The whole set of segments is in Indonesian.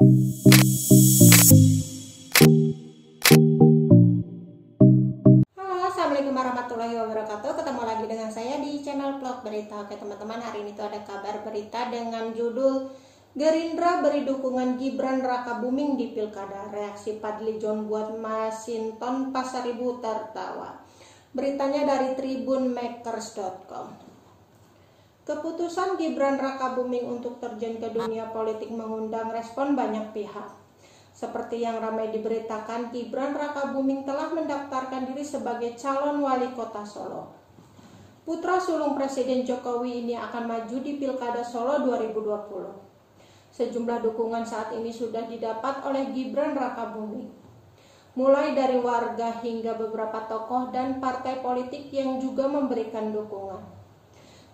Halo, Assalamualaikum warahmatullahi wabarakatuh. Ketemu lagi dengan saya di channel vlog berita. Oke teman-teman, hari ini tuh ada kabar berita dengan judul Gerindra beri dukungan Gibran Raka Buming di Pilkada. Reaksi Padli John buat Masinton Pasaribu tertawa. Beritanya dari tribunmakers.com Keputusan Gibran Raka Buming untuk terjun ke dunia politik mengundang respon banyak pihak seperti yang ramai diberitakan, Gibran Raka Buming telah mendaftarkan diri sebagai calon wali kota Solo. Putra sulung Presiden Jokowi ini akan maju di Pilkada Solo 2020. Sejumlah dukungan saat ini sudah didapat oleh Gibran Raka Buming. Mulai dari warga hingga beberapa tokoh dan partai politik yang juga memberikan dukungan.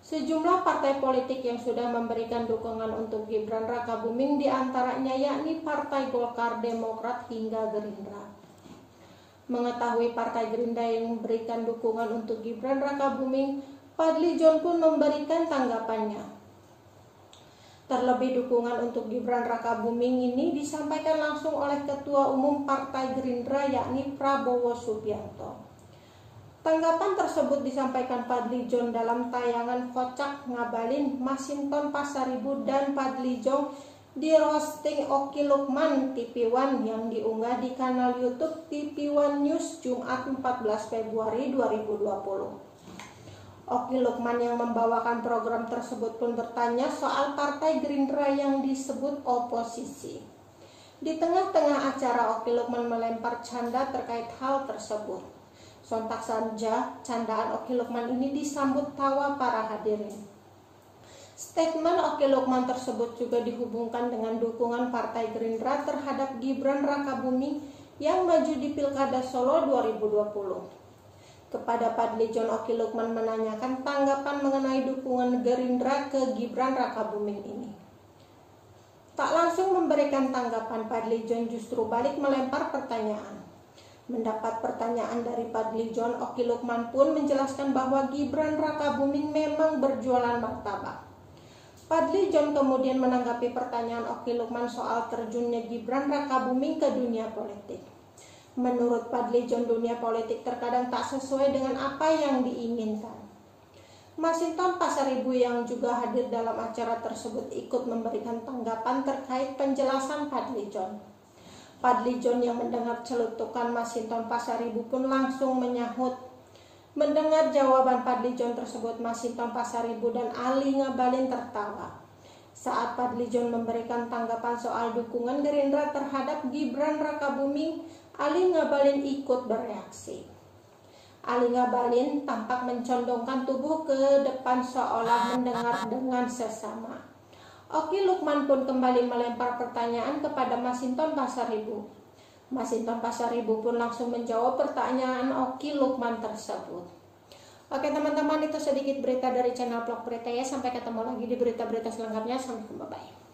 Sejumlah partai politik yang sudah memberikan dukungan untuk Gibran Raka Buming di antaranya yakni Partai Golkar, Demokrat hingga Gerindra. Mengetahui Partai Gerindra yang memberikan dukungan untuk Gibran Raka Buming, Fadli John pun memberikan tanggapannya. Terlebih dukungan untuk Gibran Raka Buming ini disampaikan langsung oleh Ketua Umum Partai Gerindra yakni Prabowo Subianto. Tanggapan tersebut disampaikan Padli John dalam tayangan Kocak Ngabalin Masinton Pasaribu dan Padli John di roasting Oki Lukman TV One yang diunggah di kanal YouTube TV One News Jumat 14 Februari 2020. Oki Lukman yang membawakan program tersebut pun bertanya soal Partai Gerindra yang disebut oposisi. Di tengah-tengah acara Oki Lukman melempar canda terkait hal tersebut. Sontak saja candaan Oki Lukman ini disambut tawa para hadirin. Statement Oki Lukman tersebut juga dihubungkan dengan dukungan Partai Gerindra terhadap Gibran Rakabuming yang maju di Pilkada Solo 2020. Kepada Padli John Oki Lukman menanyakan tanggapan mengenai dukungan Gerindra ke Gibran Rakabuming ini. Tak langsung memberikan tanggapan, Padli John justru balik melempar pertanyaan. Mendapat pertanyaan dari Padli John, Oki Lukman pun menjelaskan bahwa Gibran Raka Buming memang berjualan martabak. Padli John kemudian menanggapi pertanyaan Oki Lukman soal terjunnya Gibran Raka Buming ke dunia politik. Menurut Padli John, dunia politik terkadang tak sesuai dengan apa yang diinginkan. Masinton Pasaribu yang juga hadir dalam acara tersebut ikut memberikan tanggapan terkait penjelasan Padli John. Padli John yang mendengar celutukan Masinton Pasaribu pun langsung menyahut. Mendengar jawaban Padli John tersebut, Masinton Pasaribu dan Ali Ngabalin tertawa. Saat Padli John memberikan tanggapan soal dukungan Gerindra terhadap Gibran Rakabuming, Ali Ngabalin ikut bereaksi. Ali Ngabalin tampak mencondongkan tubuh ke depan seolah mendengar dengan sesama. Oki Lukman pun kembali melempar pertanyaan kepada Masinton Pasaribu. Masinton Pasaribu pun langsung menjawab pertanyaan Oki Lukman tersebut. Oke teman-teman itu sedikit berita dari channel vlog berita ya. Sampai ketemu lagi di berita-berita selengkapnya. Sampai jumpa. Bye.